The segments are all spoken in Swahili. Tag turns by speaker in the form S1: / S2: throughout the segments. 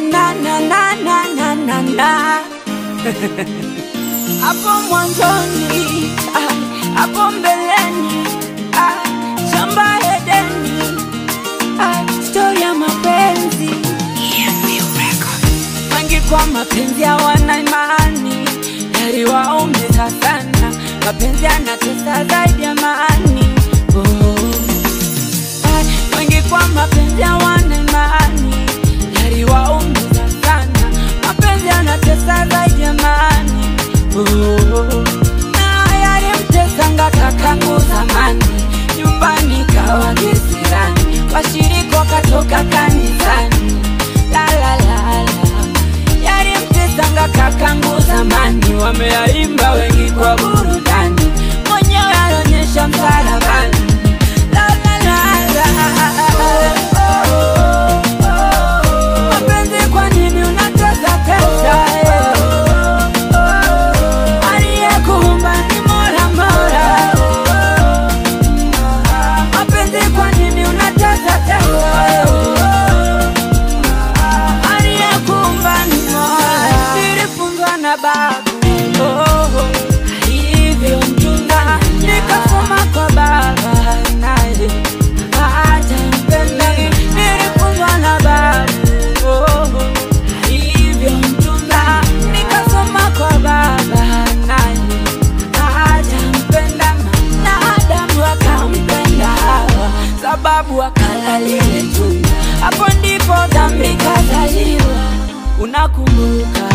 S1: na na na na na na na. Hapo mwanzoni ah, hapo mbeleni ah, shamba hedeni ah, stori ya mapenzi. Wengi kwa mapenzi hawana imani yaliwaumeza sana mapenzi anatesa zaidi ya sababu akalalie juu, hapo ndipo dhambi kataliwa. Unakumbuka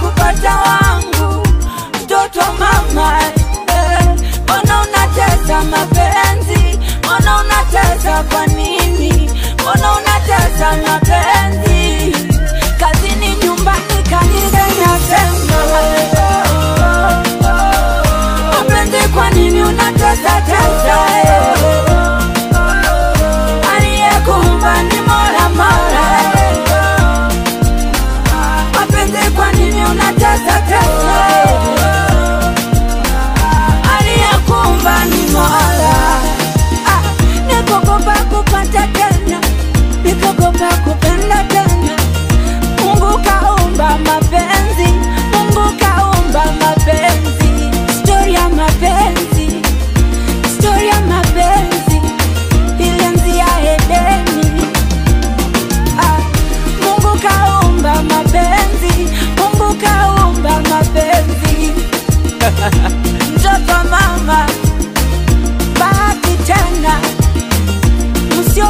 S1: kupata wangu mtoto mama eh. unateza mapenzi? Mbona unateza kwa nini? Mbona unateza mapenzi? Kazini, nyumbani, kanisani, nasema mapenzi, kwa nini unatesa tesa eh? unataka tena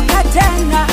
S1: kuchoka tena